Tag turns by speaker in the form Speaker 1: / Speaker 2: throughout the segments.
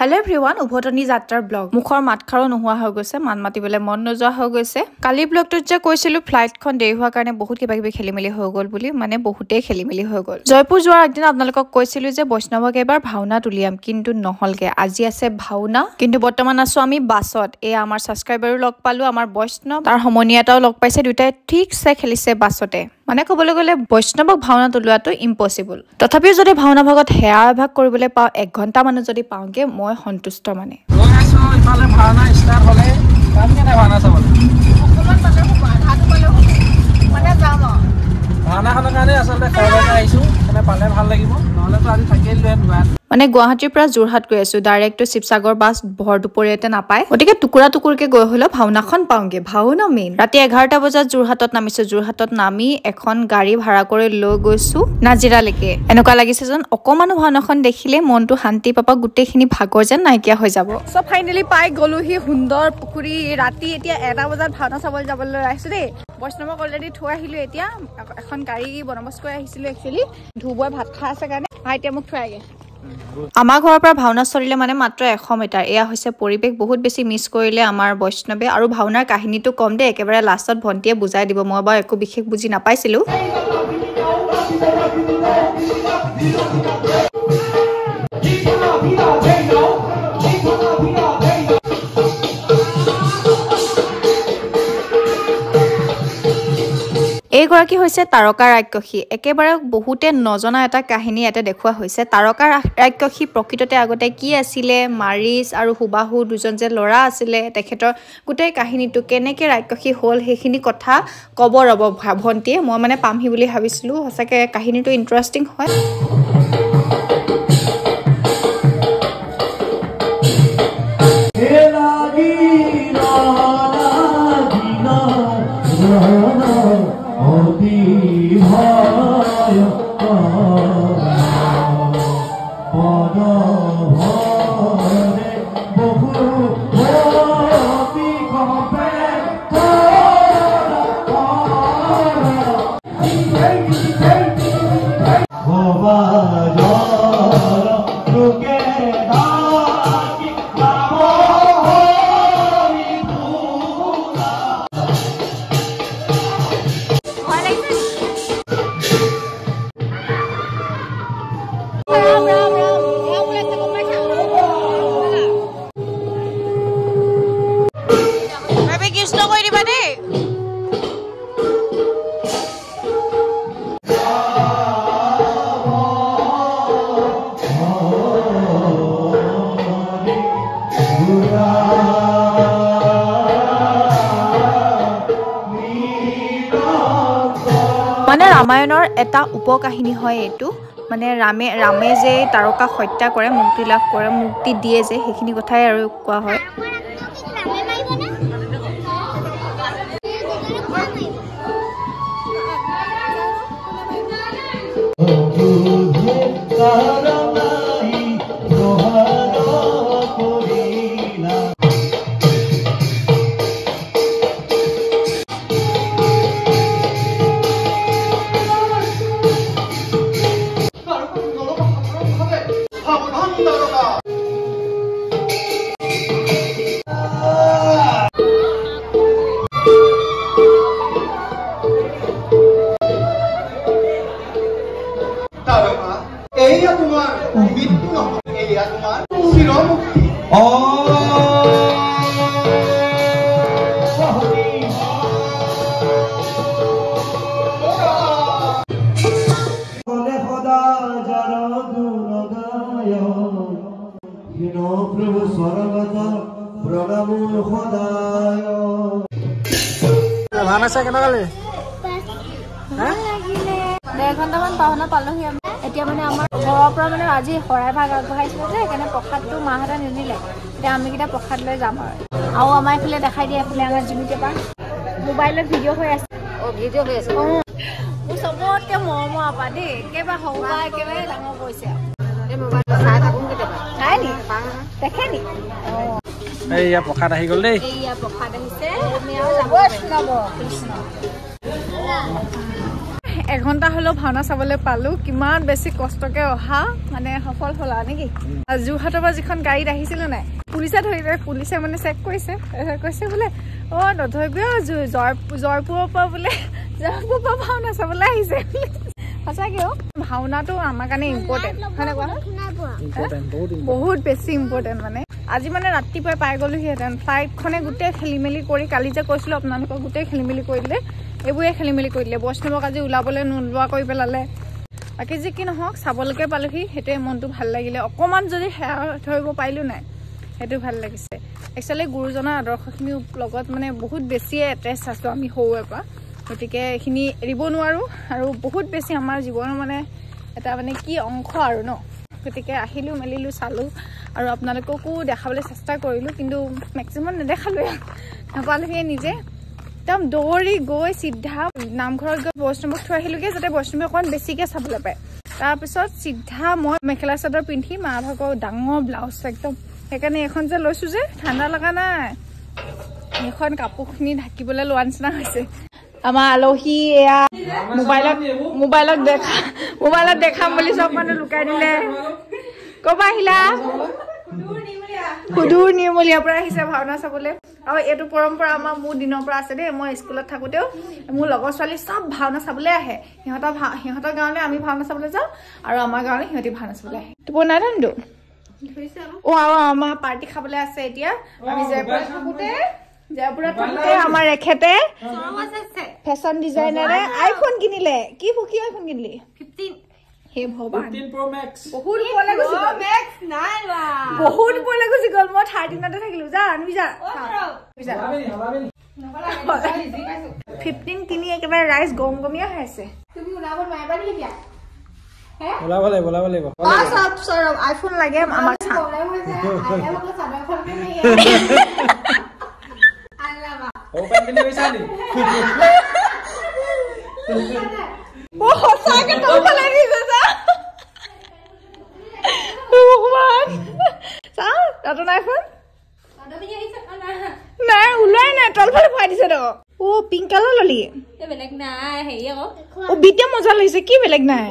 Speaker 1: Hello everyone উভতনি যাত্ৰাৰ blog মুখৰ মাতষাৰো নোহোৱা হৈ গৈছে মান মাতিবলৈ মন নোযোৱা হৈ গৈছে। কালিৰ ব্লগটোত যে কৈছিলো ফ্লাইটখন দেৰি হোৱাৰ কাৰণে বহুত কিবা কিবি খেলি মেলি হৈ গ'ল বুলি মানে বহুতেই খেলি মেলি হৈ গ'ল। জয়পুৰ যোৱাৰ আগদিনা আপোনালোকক কৈছিলো যে বৈষ্ণৱক এবাৰ ভাওনাত উলিয়াম কিন্তু নহ'লগে। আজি আছে ভাওনা কিন্তু বৰ্তমান আছো আমি বাছত। এয়া আমাৰ ছাবস্ক্ৰাইবাৰো লগ পালো আমাৰ বৈষ্ণৱ। তাৰ সমনীয়া এটাও লগ পাইছে দুটাই ঠিকছে খেলিছে বাছতে। মানে ক'বলৈ গ'লে বৈষ্ণৱক ভাওনাত ওলোৱাটো ইম্পচিবল তথাপিও যদি ভাওনা ভাগত সেৱা এভাগ কৰিবলৈ পাওঁ এক ঘণ্টামানত যদি পাওঁগে মই সন্তুষ্ট মানে।
Speaker 2: ভাওনা ভাওনা ভাওনাখনৰ কাৰণে আচলতে আহিছোঁ পালে ভাল লাগিব।
Speaker 1: মানে গুৱাহাটীৰ পৰা যোৰহাট গৈ আছো। ডাইৰেক্ট শিৱসাগৰ বাছ ভৰ দুপৰীয়াতে নাপায়। গতিকে টুকুৰা টুকুৰকে গৈ হলেও ভাওনাখন পাওঁগে। ভাওনা মেইন ৰাতি এঘাৰটা বজাত যোৰহাটত নামিছো। যোৰহাটত নামি এখন গাড়ী ভাড়া কৰি লৈ গৈছো নাজিৰালৈকে। এনেকুৱা লাগিছে যেন অকমানো ভাওনাখন দেখিলে মনটো শান্তি পাবা গোটেইখিনি ভাগৰ যেন নাইকিয়া হৈ যাব।
Speaker 3: চব ফাইনেলি পাই গলোহি সুন্দৰ পুখুৰী। ৰাতি এতিয়া এটা বজাত ভাওনা চাবলৈ যাবলৈ আহিছো দেই। বৈষ্ণৱক অলৰেডি থৈ আহিলো এতিয়া। এখন গাড়ী বন্দবস্ত কৰি আহিছিলো একচুৱেলি ধুবই ভাত খাই আছে কাৰণে।
Speaker 1: আমাৰ ঘৰৰ পৰা ভাওনাস্থলীলৈ মানে মাত্ৰ এশ মিটাৰ। এয়া হৈছে পৰিৱেশ বহুত বেছি মিছ কৰিলে আমাৰ বৈষ্ণৱে। আৰু ভাওনাৰ কাহিনীটো কম দেই একেবাৰে লাষ্টত ভণ্টিয়ে বুজাই দিব। মই বাৰু একো বিশেষ বুজি নাপাইছিলো। এইগৰাকী হৈছে তাৰকা ৰাক্ষসী। একেবাৰে বহুতে নজনা এটা কাহিনী ইয়াতে দেখুওৱা হৈছে। তাৰকা ৰাক্ষসী প্ৰকৃততে আগতে কি আছিলে মাৰিচ আৰু সুবাহু দুজন যে ল'ৰা আছিলে তেখেতৰ গোটেই কাহিনীটো কেনেকৈ ৰাক্ষসী হ'ল সেইখিনি কথা ক'ব ৰ'ব ভণ্টিয়ে। মই মানে পামহি বুলি ভাবিছিলোঁ। সঁচাকৈ কাহিনীটো ইণ্টাৰেষ্টিং হয়। ৰামায়ণৰ এটা উপকাহিনী হয় এইটো। মানে ৰামে ৰামে যে তাৰকাক হত্যা কৰে মুক্তি লাভ কৰে মুক্তি দিয়ে যে সেইখিনি কথাই আৰু কোৱা হয়।
Speaker 4: প্ৰভু স্বৰ্গত প্ৰণাম সদায়।
Speaker 2: ভাওনা চাই কেনেকুৱা লাগে
Speaker 3: ডেৰ ঘণ্টামান ভাওনা পালোহি আমি। এতিয়া মানে আমাৰ ঘৰৰ পৰা মানে আজি শৰাই ভাগ আগবঢ়াইছিলে যে সেইকাৰণে প্ৰসাদটো মাহঁতে নিদিলে। এতিয়া আমিকেইটা প্ৰসাদ লৈ যাম আৰু। আৰু আমাৰ এইফালে দেখাই দিয়ে এইফালে আমাৰ জিমিতে পাৰ মোবাইলত ভিডিঅ' হৈ আছে। অঁ ভিডিঅ' হৈ আছে। অঁ মোৰ চবতকৈ মৰমৰ আপা দেই। একেবাৰে সৰু পৰা একেবাৰে ডাঙৰ কৰিছে চাই নি? দেখে নি? অঁ।
Speaker 2: এইয়া প্ৰসাদ আহি গ'ল দেই।
Speaker 3: এইয়া প্ৰসাদ আহিছে।
Speaker 1: এঘন্টা হলেও ভাওনা চাবলৈ পালো। কিমান বেছি কষ্টকে অহা মানে সফল হলা নেকি? যোৰহাটৰ পৰা যিখন গাড়ীত আহিছিলো নাই পুলিচে ধৰিলে পুলিচে মানে চেক কৰিছে। কৈছে বোলে অ নধৰিবি জয়পুৰৰ পৰা বোলে জয়পুৰৰ পৰা ভাওনা চাবলৈ আহিছে। সঁচাকে অ ভাওনাটো আমাৰ কাৰণে ইম্পৰ্টেণ্ট হয় নে কোৱা?
Speaker 2: বহুত
Speaker 1: বেছি ইম্পৰ্টেণ্ট মানে। আজি মানে ৰাতিপুৱাই পাই গ'লোহিহেঁতেন ফ্লাইটখনে গোটেই খেলি মেলি কৰি কালি যে কৈছিলোঁ আপোনালোকক গোটেই খেলি মেলি কৰি দিলে। এইবোৰে খেলি মেলি কৰি দিলে। বৈষ্ণৱক আজি ওলাবলৈ নোলোৱা কৰি পেলালে। বাকী যি কি নহওক চাবলৈকে পালোহি। সেইটোৱে মনটো ভাল লাগিলে। অকণমান যদি সেৱা ধৰিব পাৰিলোঁ নাই সেইটো ভাল লাগিছে। একচুৱেলি গুৰুজনাৰ আদৰ্শখিনিৰ লগত মানে বহুত বেছিয়ে এটেচ আছোঁ আমি সৰুৰে পৰা। গতিকে এইখিনি এৰিব নোৱাৰোঁ আৰু বহুত বেছি আমাৰ জীৱনৰ মানে এটা মানে কি অংশ আৰু ন? গতিকে আহিলোঁ মেলিলোঁ চালোঁ আৰু আপোনালোককো দেখাবলৈ চেষ্টা কৰিলোঁ কিন্তু মেক্সিমাম নেদেখালোৱে। নাপালোহিয়ে নিজে একদম দৌৰি গৈ চিধা নামঘৰত গৈ বৈষ্ণৱক থৈ আহিলোগৈ যাতে বৈষ্ণৱে অকণমান বেছিকৈ চাবলৈ পায়। তাৰপিছত চিধা মই মেখেলা চাদৰ পিন্ধি মা ভাগৰ ডাঙৰ ব্লাউজ একদম সেইকাৰণে এইখন যে লৈছোঁ যে ঠাণ্ডা লগা নাই। এইখন কাপোৰখিনি ঢাকিবলৈ লোৱা নিচিনা হৈছে। আমাৰ আলহী এয়া মোবাইলত মোবাইলত দেখা মোবাইলত দেখাম বুলি চব মানুহ লুকাই দিলে। ক'ৰ পৰা আহিলা? সুদূৰ নিৰ্মলীয়াৰ পৰা আহিছে ভাওনা চাবলৈ। আৰু এইটো পৰম্পৰা আমাৰ মোৰ দিনৰ পৰা আছে দেই মই স্কুলত থাকোঁতেও মোৰ লগৰ ছোৱালী চব ভাওনা চাবলৈ আহে। সিহঁতৰ সিহঁতৰ গাঁৱলৈ আমি ভাওনা চাবলৈ যাওঁ আৰু আমাৰ গাঁৱলৈ সিহঁতি ভাওনা চাবলৈ আহে। টোপনি নাই জানো অ আৰু আমাৰ পাৰ্টি খাবলৈ আছে এতিয়া। আমি জয়পুৰত থাকোঁতে জয়পুৰত থাকোঁতে আমাৰ এখেতে ফেশ্বন ডিজাইনাৰে আইফোন কিনিলে। কি কি আইফোন কিনিলি? বহুত ওপৰলৈ গুচি গ'ল। মই থাৰ্টিনতে থাকিলো। যা আনবি যা। ফিফটিন কিনি একেবাৰে ৰাইজ গম গমীয়া হৈ আছে।
Speaker 2: ওলাব লাগিব ওলাব লাগিব।
Speaker 1: আইফোন লাগে আমাক
Speaker 2: নি
Speaker 1: অ সঁচাকে যা ভগৱান চা নাই ওলোৱাই নাই তলফালে ভৰাই দিছে অ পিংক কালাৰ ললি
Speaker 5: বেলেগ নাই হেৰি আকৌ
Speaker 1: অ বিদ্যা মজা লাগিছে কি বেলেগ নাই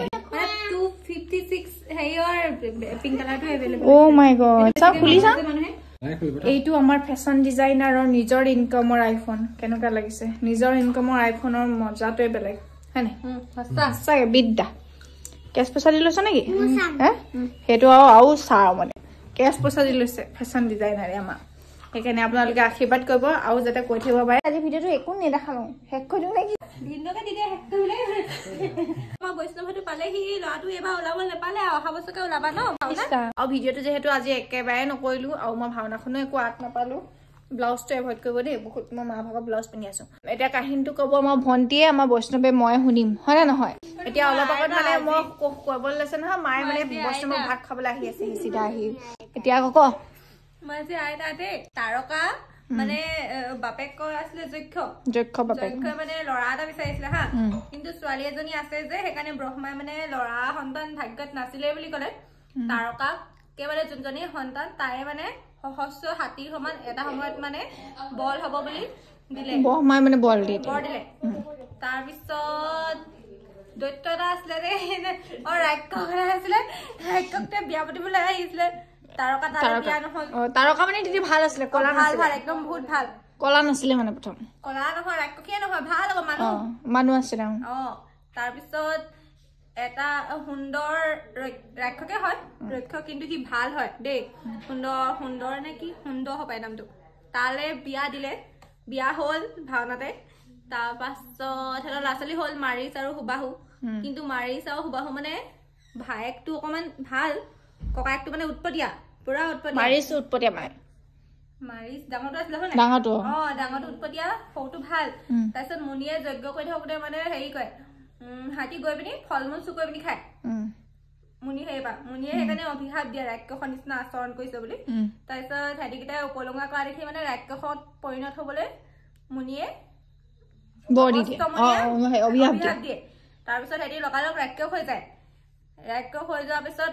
Speaker 5: পিংক কালাৰটো
Speaker 1: অ মাই গড চা খুলি চা এইটো আমাৰ ফেশ্বন ডিজাইনাৰৰ নিজৰ ইনকামৰ আইফোন কেনেকুৱা লাগিছে? নিজৰ ইনকামৰ আইফোনৰ মজাটোৱে বেলেগ হয় নাই?
Speaker 5: সঁচা।
Speaker 1: সঁচাকে বিদ্যা। কেছ পইচা দি লৈছ নেকি? হে? সেইটো আৰু আৰু চাওঁ মানে। কেছ পইচা দি লৈছে ফেশ্বন ডিজাইনাৰে আমাৰ। সেইকাৰণে আপোনালোকে আশীৰ্বাদ কৰিব আৰু যাতে কৈ থাকিব পাৰে। আজি ভিডিঅ'টো একো নেদেখালোঁ। শেষ কৰি দিওঁ নেকি
Speaker 5: দিনটোকে তেতিয়া শেষ কৰিবলৈ আমাৰ বৈষ্ণৱটো পালেহি। ল'ৰাটো এইবাৰ ওলাব নাপালে আৰু অহা বছৰকে ওলাবা ন? ভাওনা?
Speaker 1: আৰু ভিডিঅ'টো যিহেতু আজি একেবাৰে নকৰিলো আৰু মই ভাওনাখনো একো আগ নাপালো। ব্লাউজটো এভইড কৰিব দেই বহুত মই মা ভাগৰ ব্লাউজ পিন্ধি আছো। এতিয়া কাহিনীটো ক'ব আমাৰ ভণ্টিয়ে আমাৰ বৈষ্ণৱে মই শুনিম হয় নে নহয়? এতিয়া অলপ আগত মানে মই ক'বলৈ লৈছে নহয় মায়ে মানে বৈষ্ণৱক ভাত খাবলৈ আহি আছে সি চিধা আহি। এতিয়া আকৌ ক?
Speaker 5: মই যে আইতা দেই তাৰকা মানে আহ, বাপেকৰ আছিলে যক্ষ।
Speaker 1: যক্ষ বাপেক।
Speaker 5: যক্ষই মানে ল'ৰা এটা বিচাৰিছিলে হা। কিন্তু ছোৱালী এজনী আছে যে সেইকাৰণে ব্ৰহ্মাই মানে ল'ৰা সন্তান ভাগ্যত নাছিলে বুলি ক'লে। তাৰকাক একেবাৰে যোনজনী সন্তান তাই মানে সহস্ৰ হাতীৰ সমান এটা সময়ত মানে বল হ'ব বুলি দিলে।
Speaker 1: বৰমাই মানে বল দি দিয়ে
Speaker 5: বৰ দিলে। তাৰপিছত দৈত্য এটা আছিলে যে অ ৰাক্ষস এটা আছিলে। ৰাক্ষসটোৱে বিয়া পাতিবলৈ আহিছিলে। তাৰকা তালে বিয়া নহল।
Speaker 1: অ, তাৰকা মানে তেতিয়া ভাল আছিলে কলা
Speaker 5: ভাল ভাল একদম বহুত ভাল।
Speaker 1: কলা নাছিলে মানে প্ৰথম।
Speaker 5: কলা নহয় ৰাক্ষসীয়ে নহয় ভাল আকৌ মানুহ।
Speaker 1: মানুহ আছিলে অ।
Speaker 5: তাৰপিছত এটা সুন্দৰ ৰ- ৰাক্ষসে হয় ৰক্ষক কিন্তু সি ভাল হয় দেই। সুন্দৰ সুন্দৰ নে কি? সুন্দৰ হ'ব নামটো। তালে বিয়া দিলে। বিয়া হ'ল ভাওনাতে। তাৰপাছত সিহঁতৰ ল'ৰা ছোৱালী হ'ল মাৰিচ আৰু সুবাহু কিন্তু মাৰিচ আৰু সুবাহু মানে ভায়েকটো অকমান ভাল। ককায়েকটো মানে উৎপতীয়া পুৰা উৎপতীয়া।
Speaker 1: মাৰিছো উৎপতীয়া মানে
Speaker 5: মাৰিচ ডাঙৰটো আছিলে হয় নাই?
Speaker 1: ডাঙৰটো
Speaker 5: অ। ডাঙৰটো উৎপতীয়া সৰুটো ভাল।
Speaker 1: উম।
Speaker 5: তাৰপিছত মুনিয়ে যজ্ঞ কৰি থাকোতে মানে হেৰি কয় উম, হাতী গৈ পিনি ফল মূল চুকৈ পিনি খায়।
Speaker 1: উম,
Speaker 5: মুনি হেৰি পা মুনিয়ে সেইকাৰণে অভিশাপ দিয়ে ৰাক্ষসৰ নিচিনা আচৰণ কৰিছে বুলি।
Speaker 1: উম।
Speaker 5: তাৰপিছত সিহঁতিকেইটাই উপলুঙা কৰা দেখি মানে ৰাক্ষসত পৰিণত হবলৈ মুনিয়ে
Speaker 1: অভিশাপ দিয়ে।
Speaker 5: তাৰপিছত সিহঁতি লগালগ ৰাক্ষস হৈ যায়। ৰাক্ষস হৈ যোৱাৰ পিছত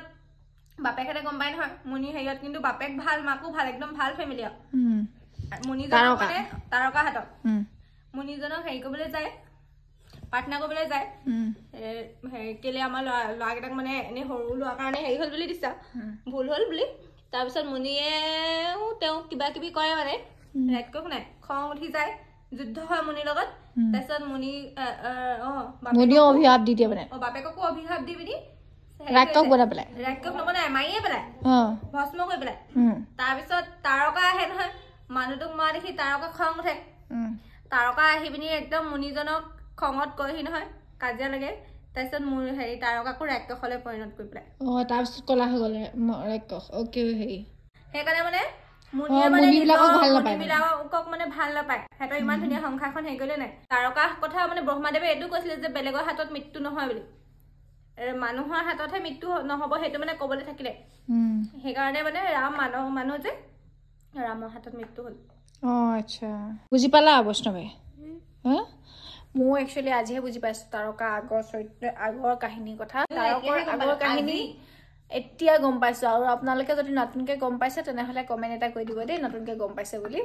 Speaker 5: বাপেকহঁতে গম পায় নহয় মুনি হেৰিয়ত কিন্তু বাপেক ভাল মাকো ভাল একদম ভাল ফেমিলি আৰু। মুনিজনক। মানে তাৰকা মুনিজনক হেৰি কৰিবলৈ যায় প্ৰাৰ্থনা কৰিবলৈ যায়। হেৰি কেলে আমাৰ ল'ৰা ল'ৰাকেইটাক মানে এনেই সৰু লোৱাৰ কাৰণে হেৰি হ'ল বুলি দিছা ভুল হ'ল বুলি। তাৰপিছত মুনিয়েও তেওঁক কিবা কিবি কৰে মানে। ৰাক্ষস নাই খং উঠি যায় যুদ্ধ হয় মুনিৰ লগত। তাৰপিছত মুনি অ বাপেক-
Speaker 1: মানে।
Speaker 5: অ, বাপেককো অভিশাপ দি পিনি কৰিলে।
Speaker 1: বনাই পেলাই।
Speaker 5: ৰাক্ষস নবনাই মাৰিয়ে পেলাই। ভস্ম কৰি পেলাই। তাৰপিছত তাৰকা আহে নহয় মানুহটোক মৰা দেখি তাৰকা খং উঠে। তাৰকা আহি পিনি একদম মুনিজনক খঙত কয়হি নহয় কাজিয়া লাগে। তাৰপিছত মোৰ হেৰি তাৰকাকো ৰাক্ষসলৈ পৰিণত কৰি পেলাই।
Speaker 1: অ তাৰপিছত কলা হৈ গ'লে ৰাক্ষস অকে হেৰি।
Speaker 5: সেইকাৰণে মানে
Speaker 1: মুনিবিলাকক ভাল নাপায়
Speaker 5: সিহঁতৰ ইমান ধুনীয়া সংসাৰখন হেৰি কৰিলে নাই। তাৰকা কথা মানে ব্ৰহ্মাদেৱে এইটো কৈছিলে যে বেলেগৰ হাতত মৃত্যু নহয় বুলি। মানুহৰ হাততহে মৃত্যু নহব সেইটো মানে কবলৈ থাকিলে। সেইকাৰণে মানে ৰাম মানুহ মানুহ যে ৰামৰ হাতত মৃত্যু হ'ল।
Speaker 1: অ আচ্ছা। বুজি পালা বৈষ্ণৱে? হা? মই একচুৱেলি আজিহে বুজি পাইছো তাৰকা আগৰ চৰিত্ৰ আগৰ কাহিনীৰ কথা। আগৰ কাহিনী এতিয়া গম পাইছো। আৰু আপোনালোকে যদি নতুনকে গম পাইছে তেনেহলে কমেণ্ট এটা কৰি দিব দেই নতুনকে গম পাইছে বুলি।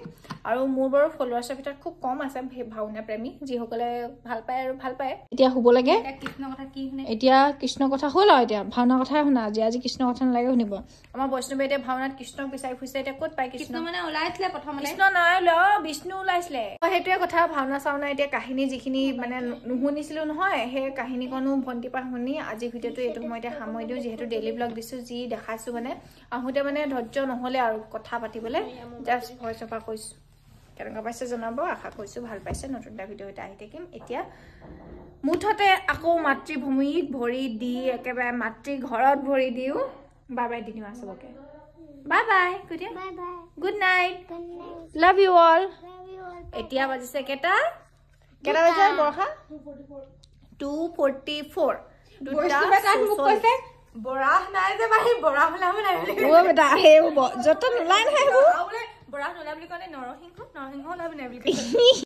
Speaker 1: আৰু মোৰ বাৰু ফলোৱাৰ্ছৰ ভিতৰত খুব কম আছে ভাওনা প্ৰেমী যিসকলে ভাল পায় আৰু ভাল পায়। এতিয়া শুব লাগে।
Speaker 5: কৃষ্ণৰ কথা কি শুনে?
Speaker 1: এতিয়া কৃষ্ণৰ কথা হ'ল আৰু এতিয়া ভাওনাৰ কথাই শুনা আজি আজি কৃষ্ণৰ কথা নালাগে শুনিব। আমাৰ বৈষ্ণৱে এতিয়া ভাওনাত কৃষ্ণক বিচাৰি ফুৰিছে এতিয়া ক'ত পায় কৃষ্ণ?
Speaker 5: কৃষ্ণ মানে ওলাইছিলে প্ৰথমতে।
Speaker 1: কৃষ্ণ নাই ওলোৱা, অ, বিষ্ণু ওলাইছিলে। অ, সেইটোৱে কথা ভাওনা চাওনা এতিয়া কাহিনী যিখিনি মানে নুশুনিছিলো নহয় সেই কাহিনীকণো ভণ্টিৰ পৰা শুনি আজিৰ ভিডিঅ'টো এইটো সময়তে সামৰি দিওঁ যিহেতু ডেইলি ব্লগ দিছো যি দেখাইছো মানে। আহোঁতে মানে ধৈৰ্য নহলে আৰু কথা পাতিবলৈ। জাষ্ট ভইচ অফাৰ কৈছো। কেনেকুৱা পাইছে জনাব আশা কৰিছো ভাল পাইছে। নতুন এটা ভিডিঅ' এটা আহি থাকিম। এতিয়া মুঠতে আকৌ মাতৃভূমিত ভৰি দি একেবাৰে মাতৃ ঘৰত ভৰি দিও। বাই বাই দি দিওঁ আৰু চবকে bye bye. Good good night. Love you all এতিয়া বাজিছে কেইটা? কেইটা বাজিছে বৰষা? টু ফৰ্টি ফ'ৰ
Speaker 5: কৈছে? বৰাহ নাই যে বাঢ়ি বৰাহ ওলাব নাই বুলি
Speaker 1: বেটা সেইবোৰ য'ত নোলাই নহয় সেইবোৰ।
Speaker 5: আৰু বোলে বৰাহ নোলাই বুলি ক'লে নৰসিংহ? নৰসিংহ ওলাব নাই বুলি